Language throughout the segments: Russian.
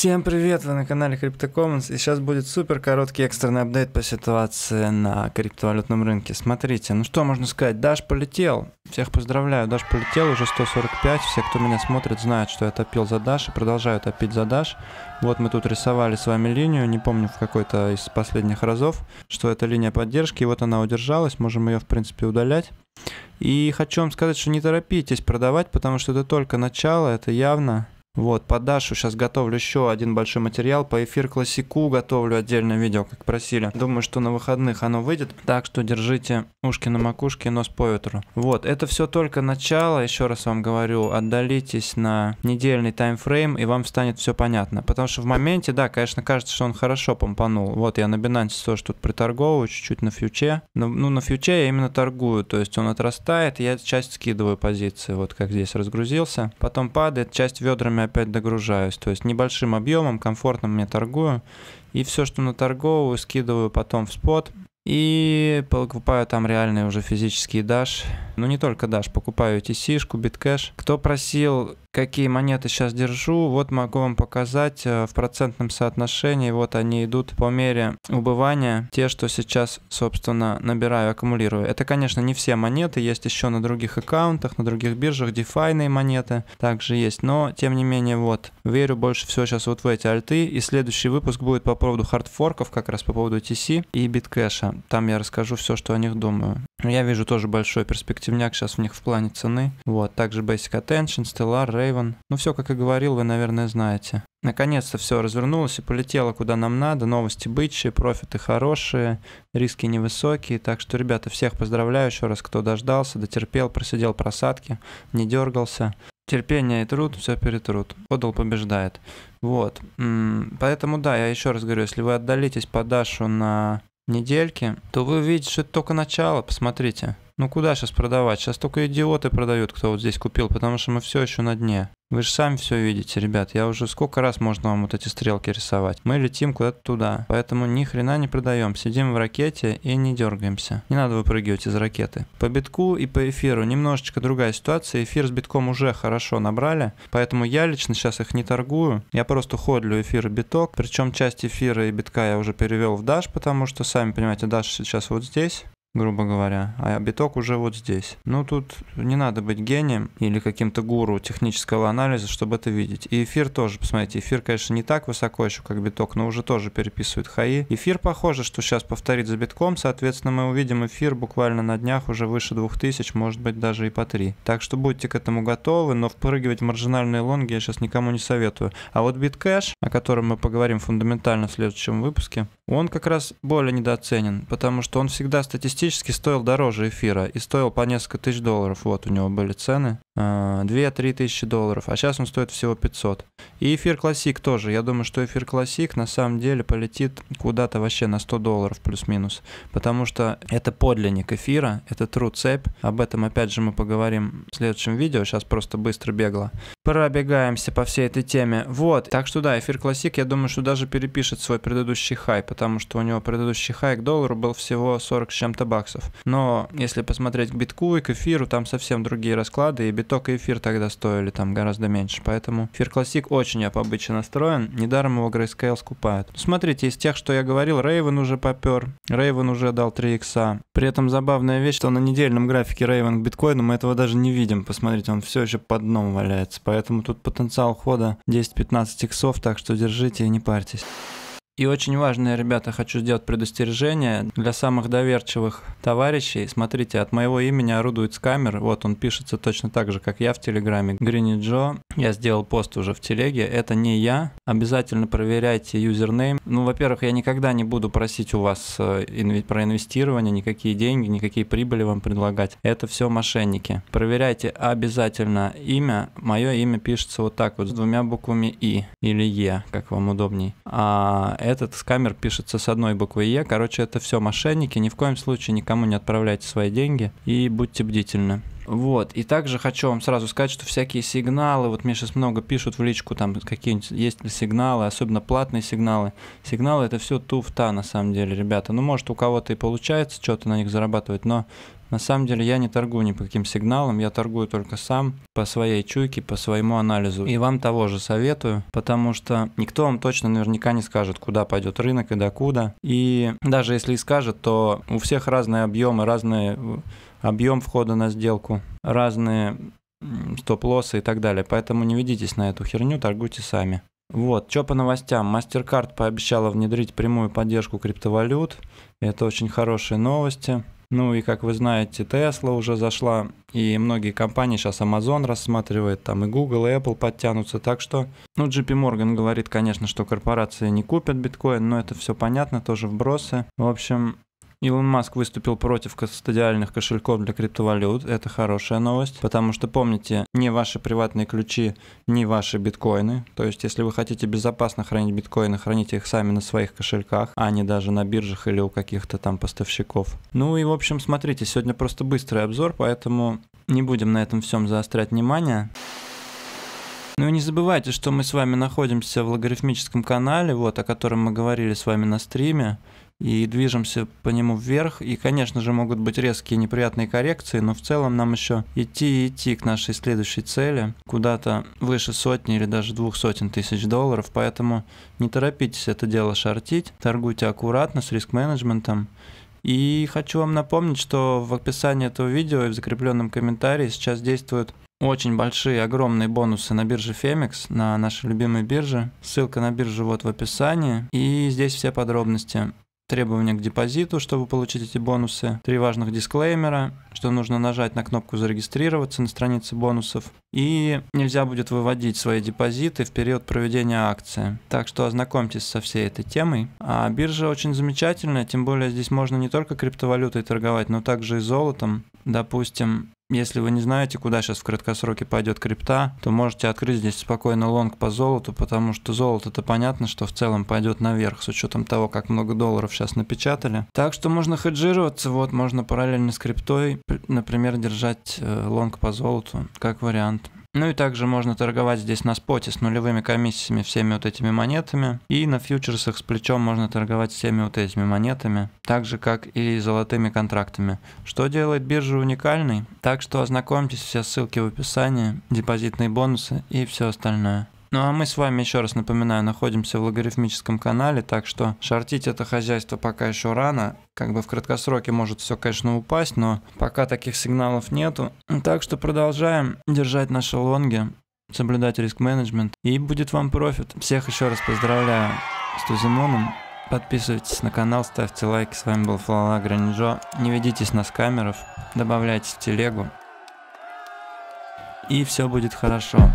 Всем привет, вы на канале CryptoCommons, и сейчас будет супер короткий экстренный апдейт по ситуации на криптовалютном рынке. Смотрите, ну что можно сказать, Даш полетел, всех поздравляю, Даш полетел, уже 145, все, кто меня смотрит, знают, что я топил за Даш и продолжаю топить за Даш. Вот мы тут рисовали с вами линию, не помню в какой-то из последних разов, что это линия поддержки, и вот она удержалась, можем ее в принципе удалять. И хочу вам сказать, что не торопитесь продавать, потому что это только начало, это явно вот, по Дашу сейчас готовлю еще один большой материал. По эфир классику готовлю отдельное видео, как просили. Думаю, что на выходных оно выйдет. Так что держите ушки на макушке, нос по ветру. Вот, это все только начало. Еще раз вам говорю, отдалитесь на недельный таймфрейм, и вам станет все понятно. Потому что в моменте, да, конечно, кажется, что он хорошо помпанул. Вот, я на Binance тоже тут приторговываю, чуть-чуть на фьюче. Но, ну, на фьюче я именно торгую. То есть он отрастает, я часть скидываю позиции. Вот как здесь разгрузился. Потом падает, часть ведрами опять догружаюсь. То есть небольшим объемом, комфортно мне торгую. И все, что наторговываю, скидываю потом в спот. И покупаю там реальные уже физические даш. Ну не только даш, покупаю TC-шку, биткэш. Кто просил какие монеты сейчас держу, вот могу вам показать э, в процентном соотношении, вот они идут по мере убывания, те, что сейчас, собственно, набираю, аккумулирую. Это, конечно, не все монеты, есть еще на других аккаунтах, на других биржах, дефайные монеты также есть, но, тем не менее, вот, верю больше всего сейчас вот в эти альты, и следующий выпуск будет по поводу хардфорков, как раз по поводу TC и биткэша. Там я расскажу все, что о них думаю. Я вижу тоже большой перспективняк сейчас в них в плане цены. Вот, также Basic Attention, Stellar, Raven. Ну все, как и говорил, вы, наверное, знаете. Наконец-то все развернулось и полетело куда нам надо. Новости бычьи, профиты хорошие, риски невысокие. Так что, ребята, всех поздравляю еще раз, кто дождался, дотерпел, просидел просадки, не дергался. Терпение и труд, все перетрут. Подал побеждает. Вот. Поэтому да, я еще раз говорю, если вы отдалитесь по Дашу на недельки, то вы увидите, что это только начало, посмотрите. Ну куда сейчас продавать? Сейчас только идиоты продают, кто вот здесь купил, потому что мы все еще на дне. Вы же сами все видите, ребят. Я уже сколько раз можно вам вот эти стрелки рисовать. Мы летим куда-то туда. Поэтому ни хрена не продаем. Сидим в ракете и не дергаемся. Не надо выпрыгивать из ракеты. По битку и по эфиру немножечко другая ситуация. Эфир с битком уже хорошо набрали. Поэтому я лично сейчас их не торгую. Я просто ходлю эфир и биток. Причем часть эфира и битка я уже перевел в Dash, потому что, сами понимаете, Dash сейчас вот здесь грубо говоря, а биток уже вот здесь. Ну, тут не надо быть гением или каким-то гуру технического анализа, чтобы это видеть. И эфир тоже, посмотрите, эфир, конечно, не так высоко еще, как биток, но уже тоже переписывает хаи. Эфир похоже, что сейчас повторит за битком, соответственно, мы увидим эфир буквально на днях уже выше 2000, может быть, даже и по 3. Так что будьте к этому готовы, но впрыгивать в маржинальные лонги я сейчас никому не советую. А вот биткэш, о котором мы поговорим фундаментально в следующем выпуске, он как раз более недооценен, потому что он всегда статистически стоил дороже эфира и стоил по несколько тысяч долларов. Вот у него были цены. 2-3 тысячи долларов, а сейчас он стоит всего 500. И эфир классик тоже. Я думаю, что эфир классик на самом деле полетит куда-то вообще на 100 долларов плюс-минус. Потому что это подлинник эфира, это true цепь. Об этом опять же мы поговорим в следующем видео. Сейчас просто быстро бегло. Пробегаемся по всей этой теме. Вот. Так что да, эфир классик, я думаю, что даже перепишет свой предыдущий хай, потому что у него предыдущий хай к доллару был всего 40 с чем-то баксов. Но если посмотреть к битку и к эфиру, там совсем другие расклады, и биток и эфир тогда стоили там гораздо меньше. Поэтому эфир классик очень обычно настроен. Недаром его Grayscale скупают. Смотрите, из тех, что я говорил, Рейвен уже попер. Рейвен уже дал 3 икса. При этом забавная вещь, что на недельном графике Рейвен к биткоину мы этого даже не видим. Посмотрите, он все еще под дном валяется. Поэтому тут потенциал хода 10-15 иксов, так что держите и не парьтесь. И очень важное, ребята, хочу сделать предостережение для самых доверчивых товарищей. Смотрите, от моего имени орудует скамер. Вот он пишется точно так же, как я в Телеграме. Грини Джо. Я сделал пост уже в Телеге. Это не я. Обязательно проверяйте юзернейм. Ну, во-первых, я никогда не буду просить у вас э, про инвестирование, никакие деньги, никакие прибыли вам предлагать. Это все мошенники. Проверяйте обязательно имя. Мое имя пишется вот так вот, с двумя буквами И или Е, как вам удобней. А этот скамер пишется с одной буквой Е. Короче, это все мошенники. Ни в коем случае никому не отправляйте свои деньги и будьте бдительны. Вот, и также хочу вам сразу сказать, что всякие сигналы, вот мне сейчас много пишут в личку, там какие-нибудь есть ли сигналы, особенно платные сигналы. Сигналы это все туфта на самом деле, ребята. Ну, может, у кого-то и получается что-то на них зарабатывать, но на самом деле я не торгую ни по каким сигналам, я торгую только сам, по своей чуйке, по своему анализу. И вам того же советую, потому что никто вам точно наверняка не скажет, куда пойдет рынок и докуда. И даже если и скажет, то у всех разные объемы, разные объем входа на сделку, разные стоп-лоссы и так далее. Поэтому не ведитесь на эту херню, торгуйте сами. Вот, что по новостям. MasterCard пообещала внедрить прямую поддержку криптовалют. Это очень хорошие новости. Ну и, как вы знаете, Tesla уже зашла, и многие компании, сейчас Amazon рассматривает, там и Google, и Apple подтянутся, так что, ну, JP Morgan говорит, конечно, что корпорации не купят биткоин, но это все понятно, тоже вбросы. В общем, Илон Маск выступил против кастодиальных кошельков для криптовалют. Это хорошая новость, потому что помните, не ваши приватные ключи, не ваши биткоины. То есть, если вы хотите безопасно хранить биткоины, храните их сами на своих кошельках, а не даже на биржах или у каких-то там поставщиков. Ну и, в общем, смотрите, сегодня просто быстрый обзор, поэтому не будем на этом всем заострять внимание. Ну и не забывайте, что мы с вами находимся в логарифмическом канале, вот, о котором мы говорили с вами на стриме и движемся по нему вверх. И, конечно же, могут быть резкие неприятные коррекции, но в целом нам еще идти и идти к нашей следующей цели, куда-то выше сотни или даже двух сотен тысяч долларов. Поэтому не торопитесь это дело шортить, торгуйте аккуратно с риск-менеджментом. И хочу вам напомнить, что в описании этого видео и в закрепленном комментарии сейчас действуют очень большие, огромные бонусы на бирже Femex, на нашей любимой бирже. Ссылка на биржу вот в описании. И здесь все подробности требования к депозиту, чтобы получить эти бонусы, три важных дисклеймера, что нужно нажать на кнопку «Зарегистрироваться» на странице бонусов, и нельзя будет выводить свои депозиты в период проведения акции. Так что ознакомьтесь со всей этой темой. А биржа очень замечательная, тем более здесь можно не только криптовалютой торговать, но также и золотом. Допустим, если вы не знаете, куда сейчас в краткосроке пойдет крипта, то можете открыть здесь спокойно лонг по золоту, потому что золото это понятно, что в целом пойдет наверх с учетом того, как много долларов сейчас напечатали. Так что можно хеджироваться, вот можно параллельно с криптой, например, держать э, лонг по золоту, как вариант. Ну и также можно торговать здесь на споте с нулевыми комиссиями всеми вот этими монетами. И на фьючерсах с плечом можно торговать всеми вот этими монетами. Так же, как и золотыми контрактами. Что делает биржу уникальной? Так что ознакомьтесь, все ссылки в описании, депозитные бонусы и все остальное. Ну а мы с вами, еще раз напоминаю, находимся в логарифмическом канале, так что шортить это хозяйство пока еще рано. Как бы в краткосроке может все, конечно, упасть, но пока таких сигналов нету. Так что продолжаем держать наши лонги, соблюдать риск-менеджмент, и будет вам профит. Всех еще раз поздравляю с Тузимоном. Подписывайтесь на канал, ставьте лайки. С вами был Флала Гранижо. Не ведитесь на камеров, добавляйтесь в телегу. И все будет хорошо.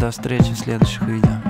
До встречи в следующих видео.